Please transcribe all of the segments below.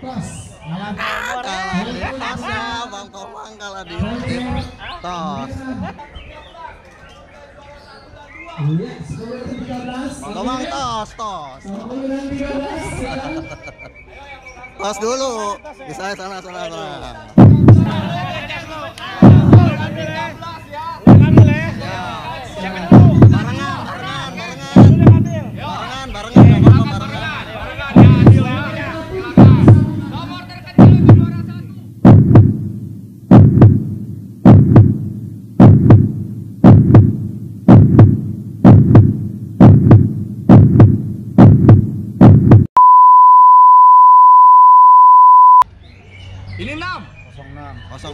tos ya, Bang Komang kalah di tim tos. Skor 13. Bang Komang tos, tos. 20 dan 13. Tos dulu. Bisa sana sana sana. Nossa,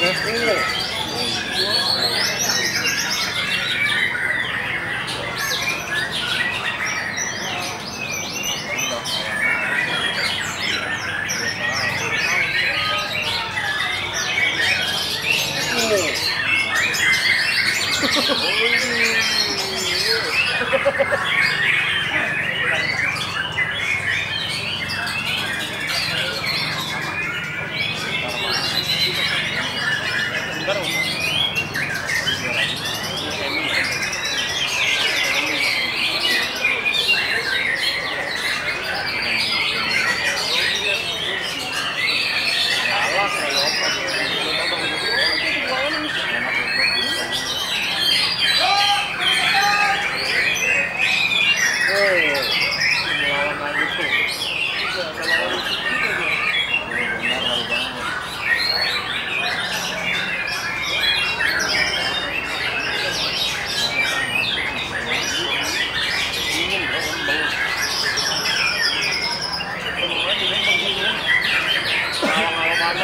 That's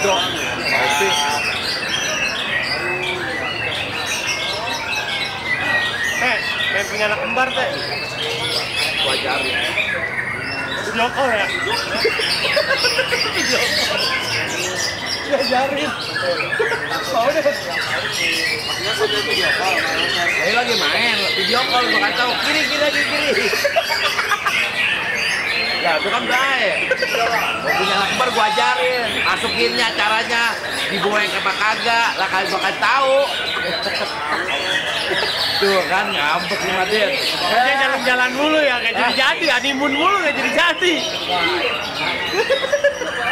Bodoh. Pasti. Eh, main punya anak kembar teh. Wajarin. Video call ya? Video call. Diajarin. Mau deh. Ini lagi main, video call tahu kiri kiri lagi kiri. Ya itu kan baik. Gua punya anak kembar gua ajarin, masukinnya caranya dibuang apa kagak, lah kalian bakal tahu. Tuh kan ngambek nih Madin. Dia jalan-jalan mulu ya, kayak jadi-jadi, honeymoon mulu kayak jadi-jadi.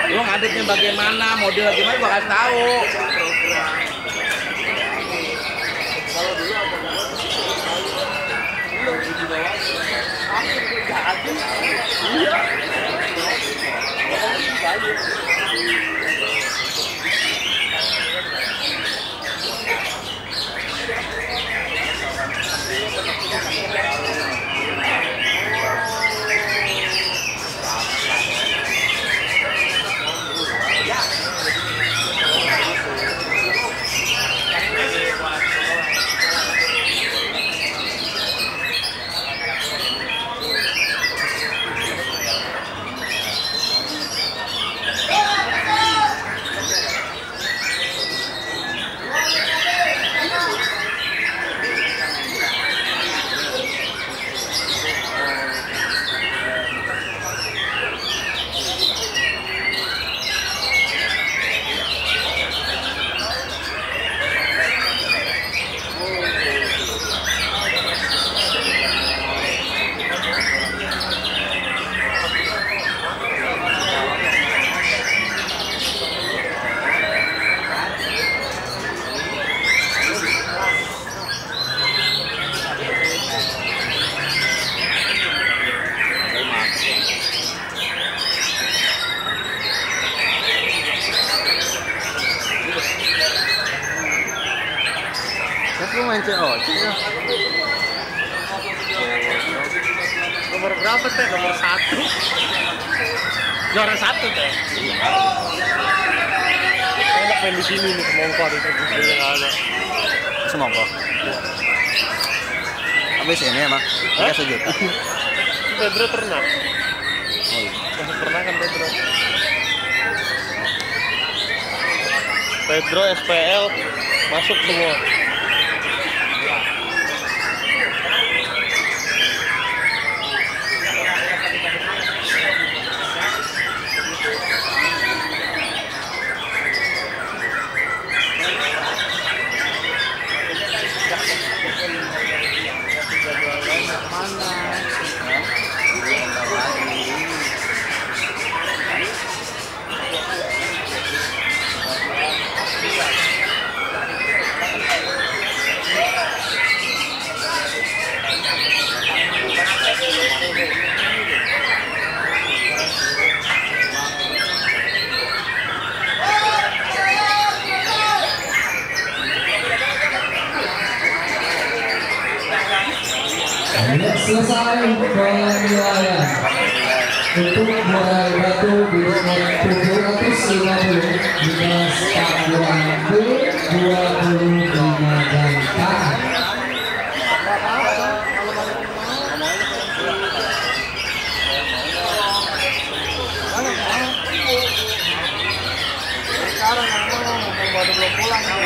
Lu ngadepnya bagaimana, model gimana kasih tahu. Kan lu main COC ya? Nomor berapa teh? Nomor satu. Juara satu teh. Enak main di sini nih, semongko di tempat yang ada. Semongko. Habis ini emang tiga sejuta. Pedro ternak. Oh iya. Ternak kan Pedro. Pedro SPL masuk semua. Penilaian untuk mulai batu di skor 750 di kelas Tabuan B 25 gantang. Sekarang mau baru pulang.